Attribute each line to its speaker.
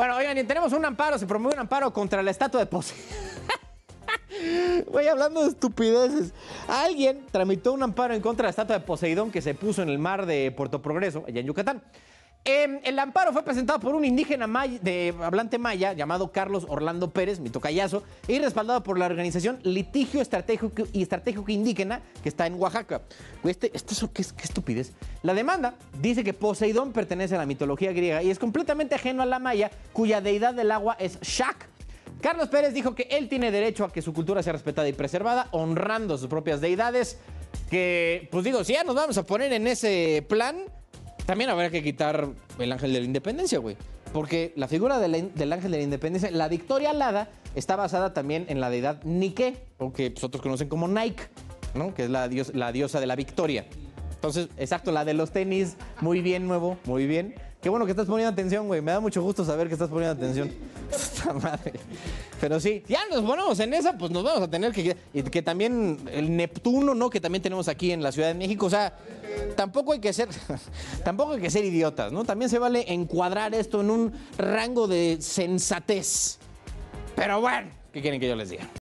Speaker 1: Bueno, oigan, y tenemos un amparo, se promueve un amparo contra la estatua de Poseidón. Voy hablando de estupideces. Alguien tramitó un amparo en contra de la estatua de Poseidón que se puso en el mar de Puerto Progreso, allá en Yucatán. Eh, el amparo fue presentado por un indígena de hablante maya llamado Carlos Orlando Pérez, mi tocayazo, y respaldado por la organización Litigio Estratégico y Estratégico Indígena que está en Oaxaca. Este, esto es, ¿qué, es- qué estupidez. La demanda dice que Poseidón pertenece a la mitología griega y es completamente ajeno a la maya, cuya deidad del agua es Shak. Carlos Pérez dijo que él tiene derecho a que su cultura sea respetada y preservada, honrando sus propias deidades. Que, pues digo, si ya nos vamos a poner en ese plan, también habrá que quitar el ángel de la independencia, güey. Porque la figura del ángel de la independencia, la victoria alada, está basada también en la deidad Nike, o que pues, otros conocen como Nike, ¿no? Que es la, dios- la diosa de la victoria. Entonces, exacto, la de los tenis, muy bien, nuevo, muy bien. Qué bueno que estás poniendo atención, güey. Me da mucho gusto saber que estás poniendo atención. Madre. Pero sí, ya nos ponemos en esa, pues nos vamos a tener que... Y que también el Neptuno, ¿no? Que también tenemos aquí en la Ciudad de México. O sea, tampoco hay que ser... tampoco hay que ser idiotas, ¿no? También se vale encuadrar esto en un rango de sensatez. Pero bueno, ¿qué quieren que yo les diga?